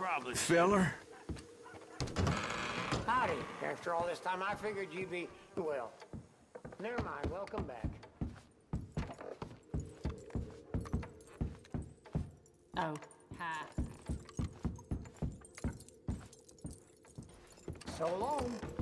probably Feller? Howdy. After all this time, I figured you'd be, well, never mind. Welcome back. Oh, hi. So long.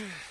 Yeah.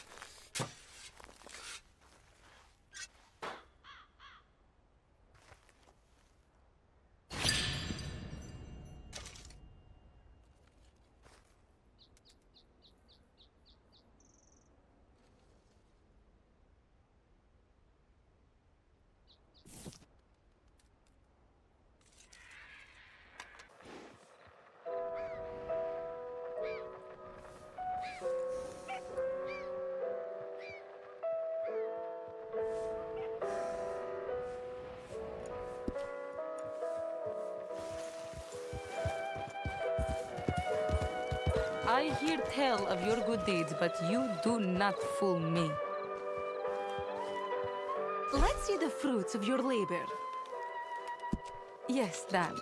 I hear tell of your good deeds, but you do not fool me. Let's see the fruits of your labor. Yes, Dan.